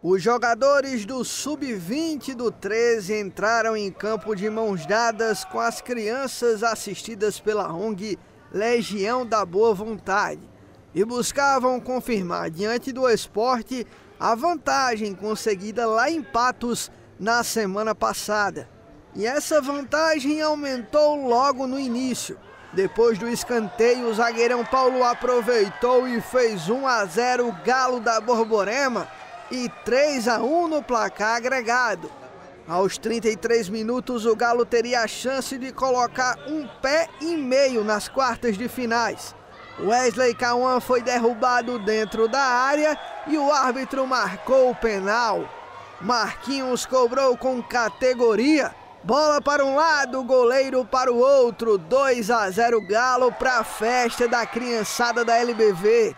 Os jogadores do Sub-20 do 13 entraram em campo de mãos dadas com as crianças assistidas pela ONG Legião da Boa Vontade e buscavam confirmar diante do esporte a vantagem conseguida lá em Patos na semana passada. E essa vantagem aumentou logo no início. Depois do escanteio, o zagueirão Paulo aproveitou e fez 1 a 0 o Galo da Borborema e 3 a 1 no placar agregado. Aos 33 minutos, o Galo teria a chance de colocar um pé e meio nas quartas de finais. Wesley Cauã foi derrubado dentro da área e o árbitro marcou o penal. Marquinhos cobrou com categoria. Bola para um lado, goleiro para o outro. 2 a 0 Galo para a festa da criançada da LBV.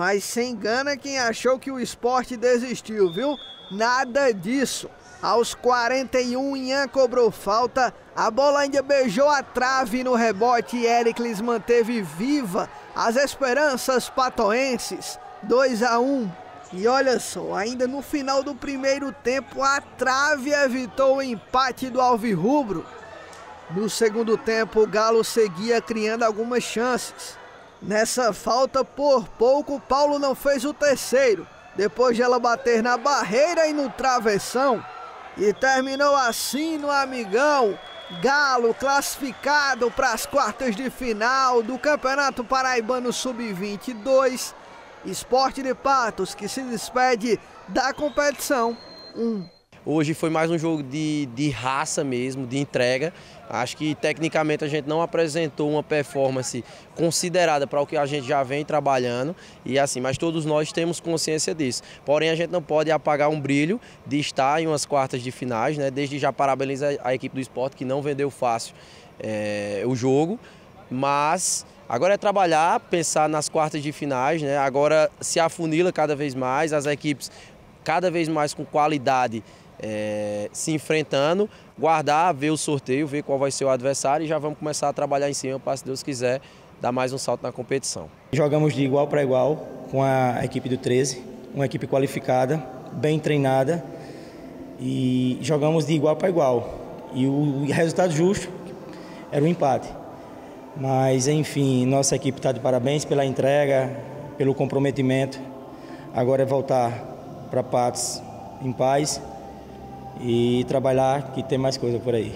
Mas sem engana quem achou que o esporte desistiu, viu? Nada disso. Aos 41, Ian cobrou falta, a bola ainda beijou a trave no rebote e Ericles manteve viva as esperanças patoenses. 2 a 1. E olha só, ainda no final do primeiro tempo, a trave evitou o empate do Alvirrubro. No segundo tempo, o Galo seguia criando algumas chances. Nessa falta, por pouco, Paulo não fez o terceiro, depois de ela bater na barreira e no travessão. E terminou assim no Amigão. Galo classificado para as quartas de final do Campeonato Paraibano Sub-22. Esporte de Patos que se despede da competição. Um. Hoje foi mais um jogo de, de raça mesmo, de entrega. Acho que tecnicamente a gente não apresentou uma performance considerada para o que a gente já vem trabalhando e assim, mas todos nós temos consciência disso. Porém, a gente não pode apagar um brilho de estar em umas quartas de finais, né? Desde já parabeniza a equipe do esporte que não vendeu fácil é, o jogo, mas Agora é trabalhar, pensar nas quartas de finais, né? Agora se afunila cada vez mais, as equipes cada vez mais com qualidade é, se enfrentando, guardar, ver o sorteio, ver qual vai ser o adversário e já vamos começar a trabalhar em cima para, se Deus quiser, dar mais um salto na competição. Jogamos de igual para igual com a equipe do 13, uma equipe qualificada, bem treinada e jogamos de igual para igual. E o resultado justo era o empate. Mas, enfim, nossa equipe está de parabéns pela entrega, pelo comprometimento. Agora é voltar para Patos em paz e trabalhar que tem mais coisa por aí.